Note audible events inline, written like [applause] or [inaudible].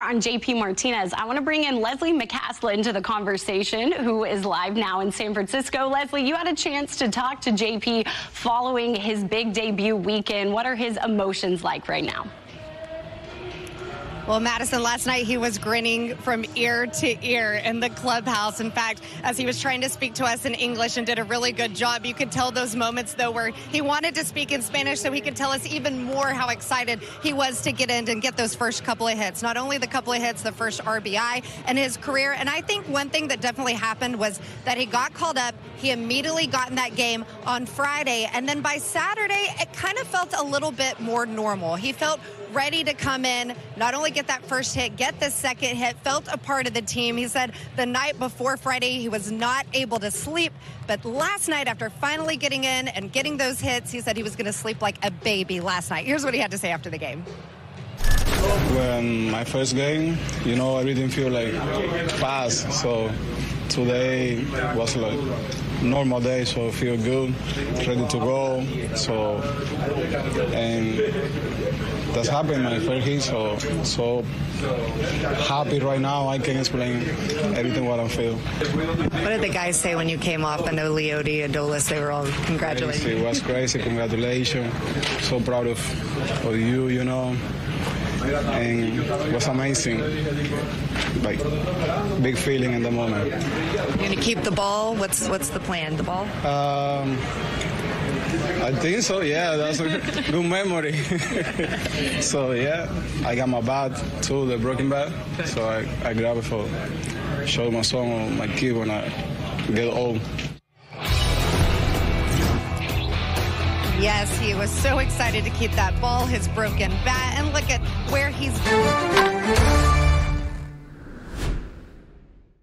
On JP Martinez, I want to bring in Leslie McCaslin to the conversation, who is live now in San Francisco. Leslie, you had a chance to talk to JP following his big debut weekend. What are his emotions like right now? Well, Madison, last night he was grinning from ear to ear in the clubhouse. In fact, as he was trying to speak to us in English and did a really good job, you could tell those moments, though, where he wanted to speak in Spanish so he could tell us even more how excited he was to get in and get those first couple of hits. Not only the couple of hits, the first RBI in his career. And I think one thing that definitely happened was that he got called up. He immediately got in that game on Friday. And then by Saturday, it kind of felt a little bit more normal. He felt ready to come in, not only get that first hit, get the second hit, felt a part of the team. He said the night before Friday, he was not able to sleep. But last night, after finally getting in and getting those hits, he said he was going to sleep like a baby last night. Here's what he had to say after the game. When my first game, you know, I didn't feel like fast. So today was like normal day, so I feel good, ready to go. So and that's happened my first hit. So so happy right now. I can explain everything what I feel. What did the guys say when you came off? I know Leody, Adolis, they were all congratulating. It was crazy. Congratulations. So proud of, of you. You know and it was amazing. Like big feeling in the moment. You're gonna keep the ball. What's what's the plan? The ball? Um, I think so. Yeah, that's a good memory. [laughs] so yeah, I got my bat too, the broken bat. So I I grab it for show my son or my kid when I get old. Yes, he was so excited to keep that ball, his broken bat, and look at where he's.